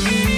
you.